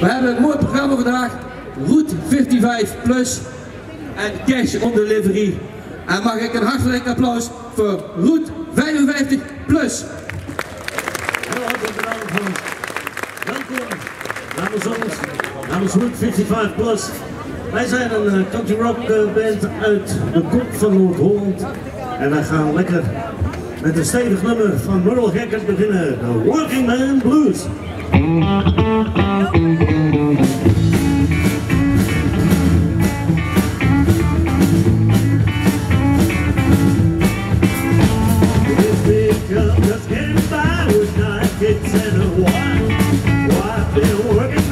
We hebben een mooi programma vandaag. Route 55 Plus en Cash on Delivery. En mag ik een hartelijk applaus voor Route 55 Plus. Heel hartelijk bedankt. Welkom namens ons, namens Route 55 Plus. Wij zijn een eh, country rock eh, band uit de kop van Noord-Holland. En wij gaan lekker met een stevig nummer van Merle Haggard beginnen. The Working Man Blues. Just getting by with nine kids and a wife. Wife been working